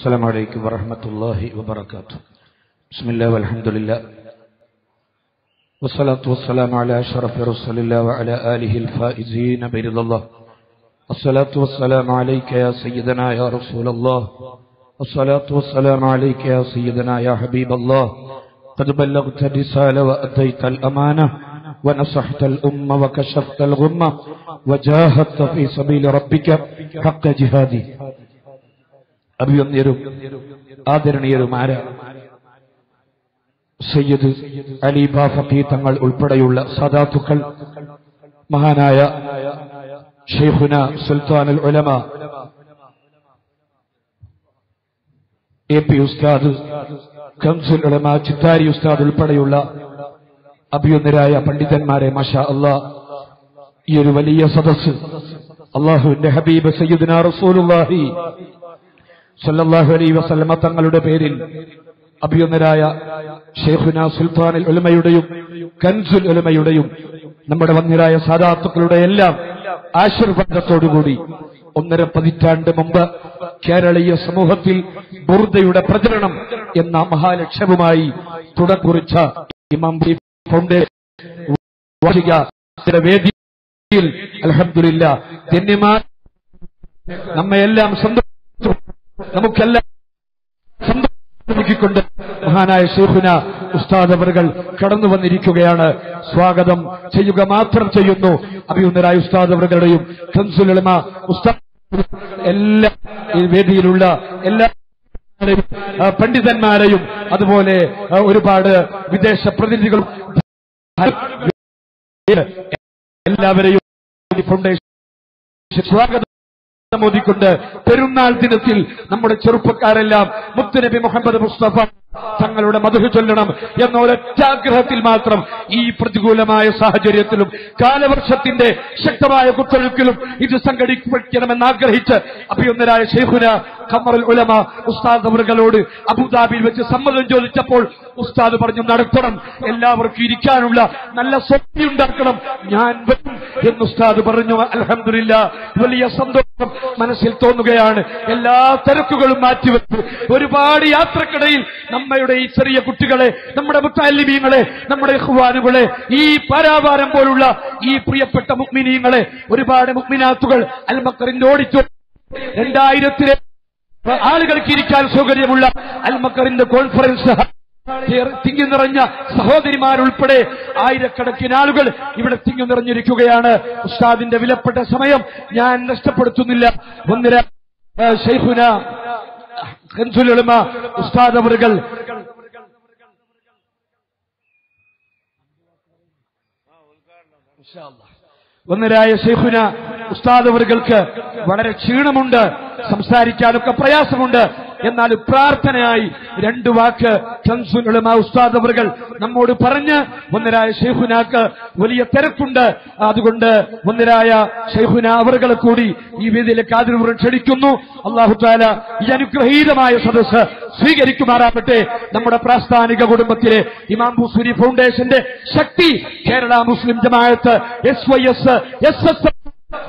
السلام عليكم ورحمة الله وبركاته. بسم الله والحمد لله. والصلاة والسلام على أشرف رسول الله وعلى آله الفائزين برضا الله. الصلاة والسلام عليك يا سيدنا يا رسول الله. الصلاة والسلام عليك يا سيدنا يا حبيب الله. قد بلغت الرسالة وأديت الأمانة ونصحت الأمة وكشفت الغمة وجاهدت في سبيل ربك حق جهادي. അഭിയന്യരും ആദരണീയരുമായ സയ്യദ് അലി ബാഫി തങ്ങൾ ഉൾപ്പെടെയുള്ള സദാത്തുക്കൾ മഹാനായ ഷെയ്ഖുന സുൽത്താനുൽ ഉലമ എ പി ഉസ്താദ് കംസുൽ ഉലമ ചിത്താരി ഉസ്താദ് ഉൾപ്പെടെയുള്ള അഭിയുന്നരായ പണ്ഡിതന്മാരെ മഷ അള്ളാ ഈ ഒരു വലിയ സദസ് അള്ളാഹുവിന്റെ ഹബീബ് സയ്യിദ്ന റസൂലുള്ളാഹി സല്ലല്ലാഹു അലൈഹി വസല്ലമ തങ്ങളുടെ പേരിൽ അഭിയുന്നരായ ഷെയ്ഖുന സുൽത്താൻ ഉലമയുടെയും കൻസുൽ ഉലമയുടെയും നമ്മുടെ വന്യരായ സാധാത്തുക്കളുടെ എല്ലാം ആശീർവാദത്തോടുകൂടി ഒന്നര പതിറ്റാണ്ട് മുമ്പ് കേരളീയ സമൂഹത്തിൽ ബുർദയുടെ പ്രചരണം എന്ന മഹാലക്ഷ്യവുമായി തുടക്കുറിച്ച ഇമാം ഫൗണ്ടേഷൻ വാർഷിക വേദിയിൽ അലഹമില്ല നമ്മയെല്ലാം സന്തോഷം നമുക്കെല്ലാം സന്തോഷിക്കൊണ്ട് മഹാനായ ഷെയ്ഖുന ഉസ്താദ് കടന്നു വന്നിരിക്കുകയാണ്. സ്വാഗതം ചെയ്യുക മാത്രം ചെയ്യുന്നു. അഭിയുന്നരായ ഉസ്താദ് അവറുകളുടെയും കൻസുലമ ഉസ്താദ് എല്ലാ വേദിയിലുള്ള എല്ലാ പണ്ഡിതന്മാരെയും അതുപോലെ ഒരുപാട് വിദേശ പ്രതിനിധികളും എല്ലാവരെയും ഫൗണ്ടേഷൻ സ്വാഗതം മോദിക്കൊണ്ട് പെരുന്നാൾ ദിനത്തിൽ നമ്മുടെ ചെറുപ്പക്കാരെല്ലാം മുത്തുനബി മുഹമ്മദ് മുസ്തഫ തങ്ങളുടെ മധു ചൊല്ലണം എന്ന ഒരൊറ്റാഗ്രഹത്തിൽ മാത്രം ഈ പ്രതികൂലമായ സാഹചര്യത്തിലും കാലവർഷത്തിന്റെ ശക്തമായ കുത്തൊഴുക്കിലും ഇത് സംഘടിപ്പിക്കണമെന്ന് ആഗ്രഹിച്ച് അഭിയുന്നരായ ഷെയ്ഖുന ഖമറുൽ ഉലമ ഉസ്താദ് അവറുകളോട് അബുദാബിയിൽ വെച്ച് സമ്മതം ചോദിച്ചപ്പോൾ ഉസ്താദ് പറഞ്ഞു നടത്തണം എല്ലാവർക്കും ഇരിക്കാനുള്ള നല്ല സ്വപ്നം ഉണ്ടാക്കണം ഞാൻ വരും എന്ന് ഉസ്താദ് പറഞ്ഞു അലഹമില്ല വലിയ സന്തോഷം. മനസ്സിൽ തോന്നുകയാണ് എല്ലാ തിരക്കുകളും മാറ്റിവെച്ച് ഒരുപാട് യാത്രക്കിടയിൽ നമ്മയുടെ ഈ ചെറിയ കുട്ടികളെ നമ്മുടെ മുത്താലിമീങ്ങളെ നമ്മുടെ ഹുവാനുകളെ ഈ പാരാവാരം പോലുള്ള ഈ പ്രിയപ്പെട്ട മുക്മിനീങ്ങളെ ഒരുപാട് മുഗ്മിനാത്തുകൾ അൽമക്കറിന്റെ ഓടിച്ചു രണ്ടായിരത്തിലെ ആളുകൾക്ക് ഇരിക്കാൻ സൗകര്യമുള്ള അൽമക്കറിന്റെ കോൺഫറൻസ് തിങ്ങി നിറഞ്ഞ സഹോദരിമാരുൾപ്പെടെ ആയിരക്കണക്കിന് ആളുകൾ ഇവിടെ തിങ്ങി നിറഞ്ഞിരിക്കുകയാണ്. ഉസ്താദിന്റെ വിലപ്പെട്ട സമയം ഞാൻ നഷ്ടപ്പെടുത്തുന്നില്ല. ഒന്നര ഷെയ്ഖുന ഉസ്താദ് അവറുകൾ. ഒന്നരായ ഷെയ്ഖുന ഉസ്താദ് അവറുകൾക്ക് വളരെ ക്ഷീണമുണ്ട്. സംസാരിക്കാനൊക്കെ പ്രയാസമുണ്ട്. എന്നാൽ പ്രാർത്ഥനയായി രണ്ട് വാക്ക് ഷംസുൽ മാ ഉസ്താദ് അവറുകൾ നമ്മോട് പറഞ്ഞ് ഒന്നരായ ഷെയ്ഖുനാക്ക് വലിയ തിരക്കുണ്ട്. അതുകൊണ്ട് ഒന്നരായ ഷെയ്ഖുന അവറുകളെ കൂടി ഈ വേദിയിലെ ആദരപൂർവം ക്ഷണിക്കുന്നു. അള്ളാഹു താല ഈ അനുഗ്രഹീതമായ സദസ്സ് സ്വീകരിക്കുമാറാകട്ടെ. നമ്മുടെ പ്രാസ്ഥാനിക കുടുംബത്തിലെ ഇമാം ബുസുരി ഫൗണ്ടേഷന്റെ ശക്തി Kerala Muslim Jamaat S Y S S S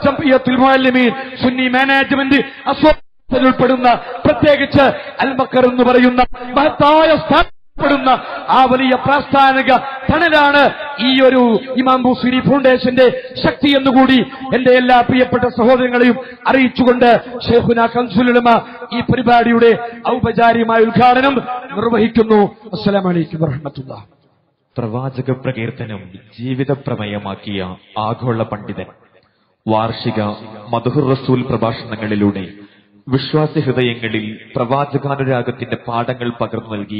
Jamiyyathul Muallimeen Sunni management association ഉൾപ്പെടുന്ന പ്രത്യേകിച്ച് അൽമക്കർ എന്ന് പറയുന്ന മഹത്തായ സ്ഥാനപ്പെടുന്ന ആ വലിയ പ്രാസ്ഥാനിക തണലാണ് ഈ ഒരു ഇമാം ബുസിരി ഫൗണ്ടേഷന്റെ ശക്തി എന്നുകൂടി എന്റെ എല്ലാ പ്രിയപ്പെട്ട സഹോദരങ്ങളെയും അറിയിച്ചുകൊണ്ട് ഷെയ്ഖുന കൻസുലുലമ ഈ പരിപാടിയുടെ ഔപചാരികമായ ഉദ്ഘാടനം നിർവഹിക്കുന്നു. അസ്സലാമലൈക്കും വറഹമത്തുള്ള പ്രവാചക പ്രകീർത്തനം ജീവിത പ്രമേയമാക്കിയ ആഗോള പണ്ഡിതൻ വാർഷിക മധുർ റസൂൽ പ്രഭാഷണങ്ങളിലൂടെ വിശ്വാസ ഹൃദയങ്ങളിൽ പ്രവാചകാനുരാഗത്തിന്റെ പാഠങ്ങൾ പകർന്നു നൽകി.